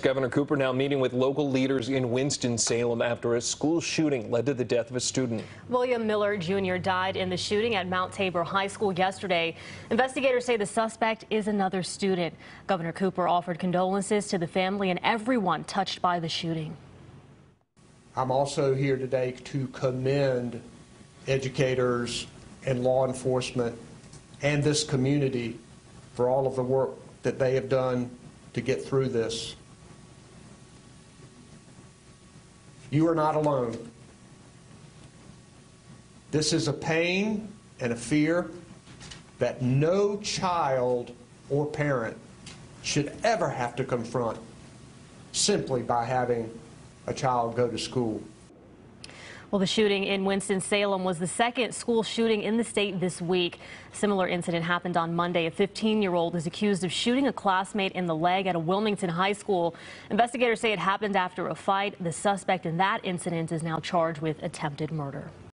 Governor Cooper now meeting with local leaders in Winston-Salem after a school shooting led to the death of a student. William Miller Jr. died in the shooting at Mount Tabor High School yesterday. Investigators say the suspect is another student. Governor Cooper offered condolences to the family and everyone touched by the shooting. I'm also here today to commend educators and law enforcement and this community for all of the work that they have done to get through this. You are not alone. This is a pain and a fear that no child or parent should ever have to confront simply by having a child go to school. Well, the shooting in Winston-Salem was the second school shooting in the state this week. A similar incident happened on Monday. A 15-year-old is accused of shooting a classmate in the leg at a Wilmington high school. Investigators say it happened after a fight. The suspect in that incident is now charged with attempted murder.